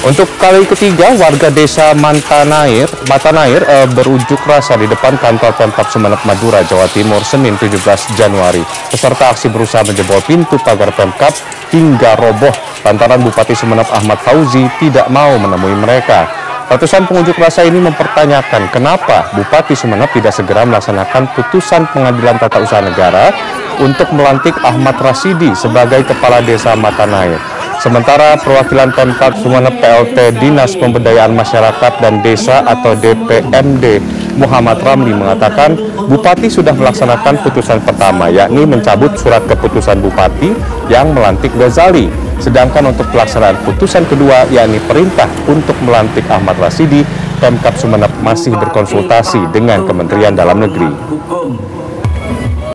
Untuk kali ketiga, warga desa Mantanair, Matanair e, berujuk rasa di depan kantor Pemkap Sumeneb Madura, Jawa Timur, Senin 17 Januari. Peserta aksi berusaha menjebol pintu pagar Pemkap hingga roboh lantaran Bupati Sumeneb Ahmad Fauzi tidak mau menemui mereka. Ratusan pengunjuk rasa ini mempertanyakan kenapa Bupati Sumeneb tidak segera melaksanakan putusan pengadilan tata usaha negara untuk melantik Ahmad Rasidi sebagai Kepala Desa Matanair. Sementara perwakilan Pemkap Sumeneb PLT Dinas Pemberdayaan Masyarakat dan Desa atau DPMD Muhammad Ramli mengatakan Bupati sudah melaksanakan putusan pertama yakni mencabut surat keputusan Bupati yang melantik Ghazali. Sedangkan untuk pelaksanaan putusan kedua yakni perintah untuk melantik Ahmad Rasidi, Pemkap Sumeneb masih berkonsultasi dengan Kementerian Dalam Negeri.